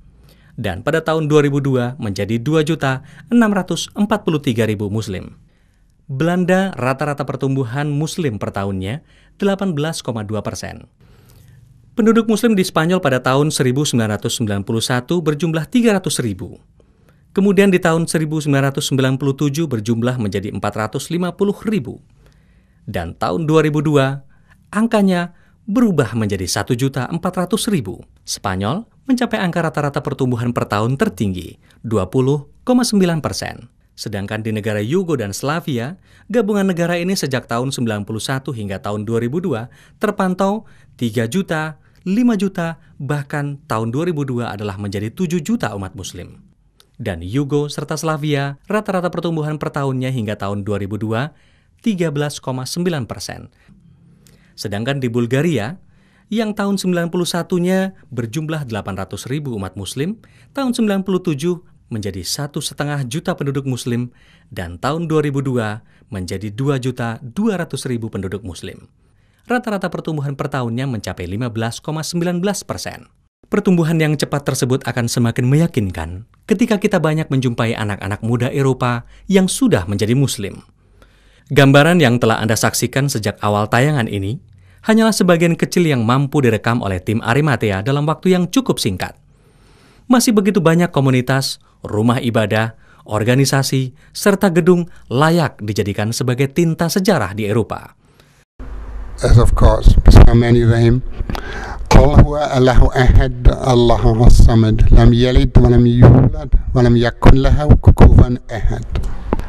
dan pada tahun 2002 menjadi 2.643.000 muslim. Belanda rata-rata pertumbuhan muslim per tahunnya 18,2 persen. Penduduk muslim di Spanyol pada tahun 1991 berjumlah 300 ribu. Kemudian di tahun 1997 berjumlah menjadi 450 ribu. Dan tahun 2002, angkanya berubah menjadi 1.400.000. Spanyol mencapai angka rata-rata pertumbuhan per tahun tertinggi, 20,9 persen. Sedangkan di negara Yugo dan Slavia, gabungan negara ini sejak tahun 91 hingga tahun 2002 terpantau 3 juta, 5 juta, bahkan tahun 2002 adalah menjadi 7 juta umat muslim. Dan Yugo serta Slavia, rata-rata pertumbuhan per tahunnya hingga tahun 2002 13,9 persen. Sedangkan di Bulgaria, yang tahun 91-nya berjumlah 800 ribu umat muslim, tahun 97 menjadi satu setengah juta penduduk muslim, dan tahun 2002 menjadi 2 juta 200 ribu penduduk muslim. Rata-rata pertumbuhan per tahunnya mencapai 15,19 persen. Pertumbuhan yang cepat tersebut akan semakin meyakinkan ketika kita banyak menjumpai anak-anak muda Eropa yang sudah menjadi muslim. Gambaran yang telah Anda saksikan sejak awal tayangan ini hanyalah sebagian kecil yang mampu direkam oleh tim Arimatea dalam waktu yang cukup singkat. Masih begitu banyak komunitas, rumah ibadah, organisasi, serta gedung layak dijadikan sebagai tinta sejarah di Eropa. As of course, Bismillahirrahmanirrahim. قل هو الله أحد الله الصمد لم يلد ولم يولد ولم يكن له كفوا أحد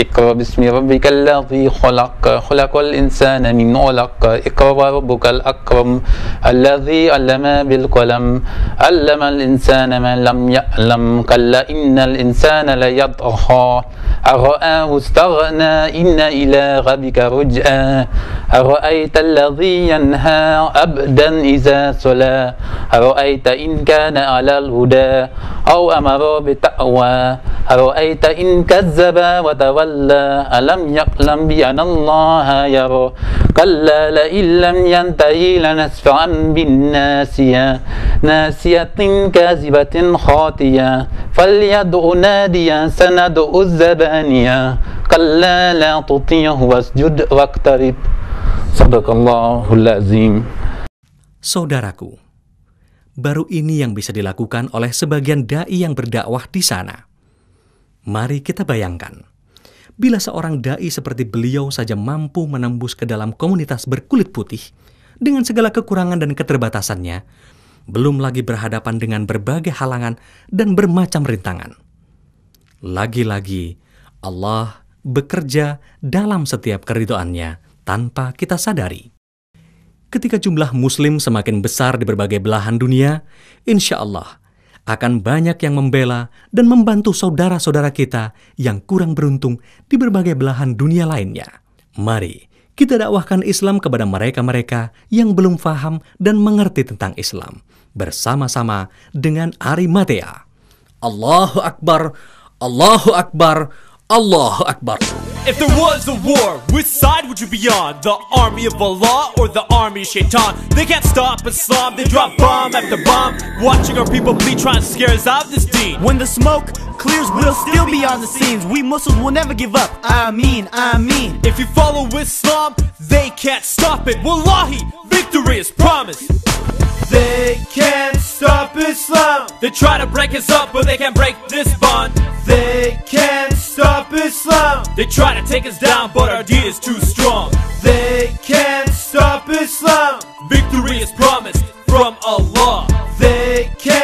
اقرأ باسم ربك الذي خلق. خلق الإنسان من علق. اقرأ ربك الأكرم. الذي علم بالقلم. علم الإنسان ما لم يعلم. كلا إن الإنسان ليطغى أرآه استغنى. إن إلى ربك رجعا. أرأيت الذي ينهى أبدا إذا صلى. أرأيت إن كان على الهدى أو أمر بتقوى. أرأيت إن كذب وتولى ألم يعلم بأن الله يرى كلا لئن لم ينتهي لنسفعا بالناسية ناسية كاذبة خاطية فليدع ناديا سندع الزبانية كلا لا تطيعه واسجد واقترب صدق الله العظيم Saudaraku, baru ini yang bisa dilakukan oleh sebagian dai yang berdakwah di sana. Mari kita bayangkan, bila seorang dai seperti beliau saja mampu menembus ke dalam komunitas berkulit putih dengan segala kekurangan dan keterbatasannya, belum lagi berhadapan dengan berbagai halangan dan bermacam rintangan. Lagi-lagi, Allah bekerja dalam setiap keridoannya tanpa kita sadari. Ketika jumlah muslim semakin besar di berbagai belahan dunia, insya Allah akan banyak yang membela dan membantu saudara-saudara kita yang kurang beruntung di berbagai belahan dunia lainnya. Mari kita dakwahkan Islam kepada mereka-mereka yang belum faham dan mengerti tentang Islam bersama-sama dengan Ari Matea. Allahu Akbar, Allahu Akbar, Akbar. If there was a war, which side would you be on? The army of Allah or the army of Shaitan? They can't stop Islam, they drop bomb after bomb. Watching our people bleed, trying to scare us out of this deed. When the smoke clears, we'll still be on the scenes. We Muslims will never give up. I mean, I mean. If you follow Islam, they can't stop it. Wallahi, victory is promised. They can't stop Islam. They try to break us up, but they can't break this bond. They can't stop Islam. They try to take us down, but our deed is too strong. They can't stop Islam. Victory is promised from Allah. They can't stop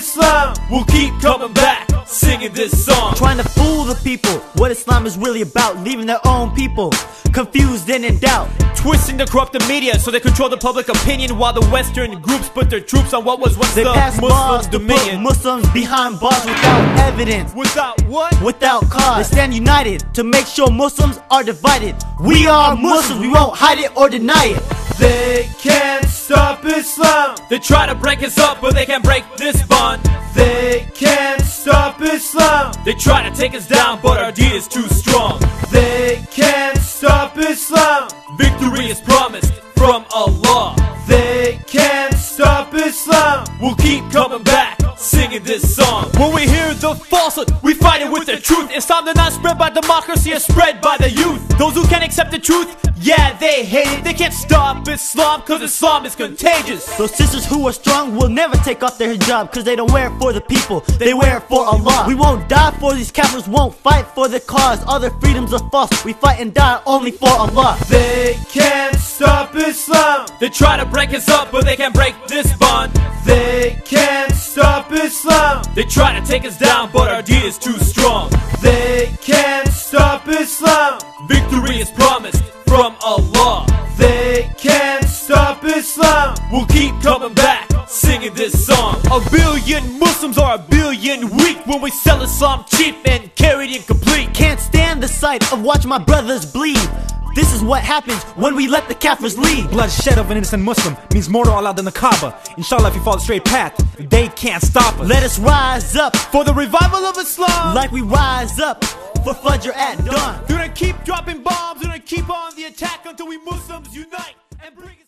Islam. We'll keep coming back, singing this song. Trying to fool the people what Islam is really about, leaving their own people confused and in doubt. Twisting the corrupted media so they control the public opinion while the Western groups put their troops on what was once They the pass Muslims' laws to put dominion. Muslims behind bars without evidence. Without what? Without cause. They stand united to make sure Muslims are divided. We are Muslims, we won't hide it or deny it. They can't stop Islam. They try to break us up, but they can't break this bond. They can't stop Islam. They try to take us down, but our deed is too strong. They can't stop Islam. Victory is promised from Allah. They can't stop Islam. We'll keep coming back, singing this song. When we hear the falsehood, we fight it with the truth. Islam did not spread by democracy, it's spread by the youth. Those who can't accept the truth, yeah, they hate it. They can't stop Islam, cause Islam is contagious. Those sisters who are strong will never take off their hijab Cause they don't wear it for the people, they wear it for Allah We won't die for these kafirs, won't fight for the cause All their freedoms are false, we fight and die only for Allah They can't stop Islam. They try to break us up, but they can't break this bond. They can't stop Islam. They try to take us down, but our deed is too strong. They can't stop Islam. Victory is promised from Allah. They can't stop Islam. We'll keep coming back, singing this song. A billion Muslims are a billion weak when we sell Islam cheap and carry it incomplete. Can't stand the sight of watching my brothers bleed this is what happens when we let the Kafirs lead. Blood shed of an innocent Muslim means more to Allah than the Kaaba. Inshallah, if you follow the straight path, they can't stop us. Let us rise up for the revival of Islam. Like we rise up for Fajr at dawn. We're gonna keep dropping bombs. We're gonna keep on the attack until we Muslims unite and bring.